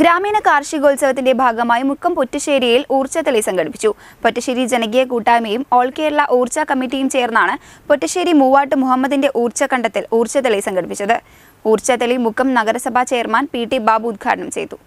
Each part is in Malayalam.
ഗ്രാമീണ കാർഷികോത്സവത്തിന്റെ ഭാഗമായി മുക്കം പൊറ്റശ്ശേരിയിൽ ഊർജത്തളി സംഘടിപ്പിച്ചു. പൊറ്റശ്ശേരി ജനകീയ കൂട്ടായ്മയും ഓൾ കേരള ഊർജ കമ്മിറ്റിയും ചേർന്നാണ് പൊറ്റശ്ശേരി മൂവാട്ട് മുഹമ്മദിന്റെ ഊർജ ഊർജക്കണ്ടത്തിൽ ഊർജത്തളി സംഘടിപ്പിച്ചത്. ഊർജത്തളി മുക്കം നഗരസഭാ ചെയർമാൻ പി ടി ബാബു ഉദ്ഘാടനം ചെയ്തു.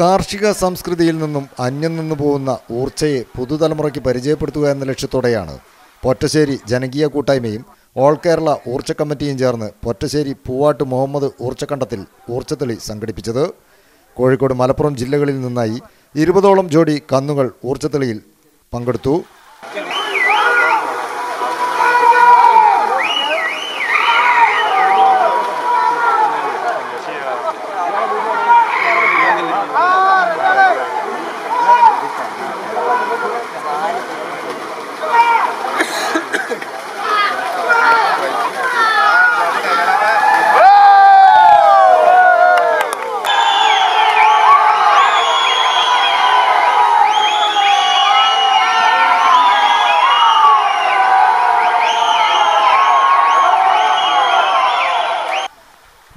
കാർഷിക സംസ്കൃതിയിൽ നിന്നും അന്യം നിന്നു പോകുന്ന ഊർച്ചയെ പുതുതലമുറയ്ക്ക് പരിചയപ്പെടുത്തുക എന്ന ലക്ഷ്യത്തോടെയാണ് പൊറ്റശ്ശേരി ജനകീയ കൂട്ടായ്മയും ഓൾ കേരള ഊർജ കമ്മിറ്റിയും ചേർന്ന് പൊറ്റശ്ശേരി പൂവാട്ട് മുഹമ്മദ് ഊർജക്കണ്ടത്തിൽ ഊർജത്തെളി സംഘടിപ്പിച്ചത്. കോഴിക്കോട് മലപ്പുറം ജില്ലകളിൽ നിന്നായി ഇരുപതോളം ജോഡി കന്നുകൾ ഊർജത്തെളിയിൽ പങ്കെടുത്തു.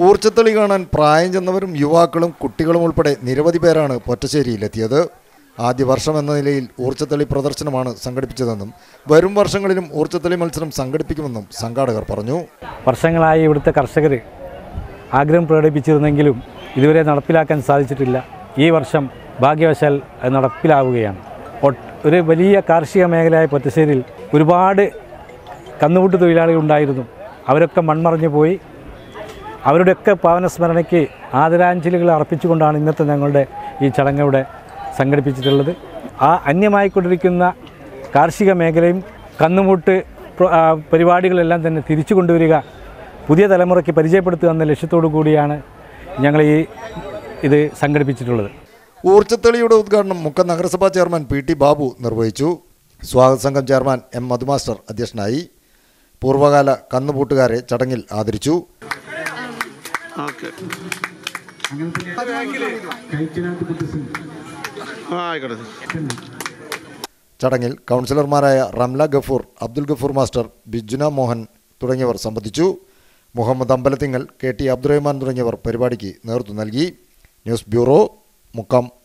ഊർച്ചത്തെളി കാണാൻ പ്രായം ചെന്നവരും യുവാക്കളും കുട്ടികളും ഉൾപ്പെടെ നിരവധി പേരാണ് പൊറ്റശ്ശേരിയിലെത്തിയത്. ആദ്യ വർഷം എന്ന നിലയിൽ ഊർജത്തളി പ്രദർശനമാണ് സംഘടിപ്പിച്ചതെന്നും വരും വർഷങ്ങളിലും ഊർജത്തളി മത്സരം സംഘടിപ്പിക്കുമെന്നും സംഘാടകർ പറഞ്ഞു. വർഷങ്ങളായി ഇവിടുത്തെ കർഷകർ ആഗ്രഹം പ്രകടിപ്പിച്ചിരുന്നെങ്കിലും ഇതുവരെ നടപ്പിലാക്കാൻ സാധിച്ചിട്ടില്ല. ഈ വർഷം ഭാഗ്യവശാൽ അത് നടപ്പിലാവുകയാണ്. ഒരു വലിയ കാർഷിക മേഖലയായ പൊറ്റശ്ശേരിയിൽ ഒരുപാട് കന്നുകൂട്ട് തൊഴിലാളികൾ ഉണ്ടായിരുന്നു. അവരൊക്കെ മൺമറഞ്ഞു പോയി. അവരുടെയൊക്കെ പാവനസ്മരണയ്ക്ക് ആദരാഞ്ജലികൾ അർപ്പിച്ചുകൊണ്ടാണ് ഇന്നത്തെ ഞങ്ങളുടെ ഈ ചടങ്ങ് ഇവിടെ സംഘടിപ്പിച്ചിട്ടുള്ളത്. ആ അന്യമായിക്കൊണ്ടിരിക്കുന്ന കാർഷിക മേഖലയും കന്നുമുട്ട് പരിപാടികളെല്ലാം തന്നെ തിരിച്ചു കൊണ്ടുവരിക പുതിയ തലമുറയ്ക്ക് പരിചയപ്പെടുത്തുക എന്ന ലക്ഷ്യത്തോടു കൂടിയാണ് ഞങ്ങൾ ഈ ഇത് സംഘടിപ്പിച്ചിട്ടുള്ളത്. ഊർജത്തെളിയുടെ ഉദ്ഘാടനം മുക്ക നഗരസഭാ ചെയർമാൻ പി ടി ബാബു നിർവഹിച്ചു. സ്വാഗത സംഘം ചെയർമാൻ എം മധുമാസ്റ്റർ അധ്യക്ഷനായി. പൂർവകാല കന്നുപൂട്ടുകാരെ ചടങ്ങിൽ ആദരിച്ചു. ഓക്കെ. ആ ആയിക്കോട്ടെ ചടങ്ങിൽ കൗൺസിലർമാരായ റംല ഗഫൂർ അബ്ദുൽ ഗഫൂർ മാസ്റ്റർ ബിജുന മോഹൻ തുടങ്ങിയവർ സംബന്ധിച്ചു. മുഹമ്മദ് അമ്പലത്തിങ്ങൽ കെ ടി അബ്ദുറഹ്മാൻ തുടങ്ങിയവർ പരിപാടിക്ക് നേതൃത്വം നൽകി. News bureau Mukkam.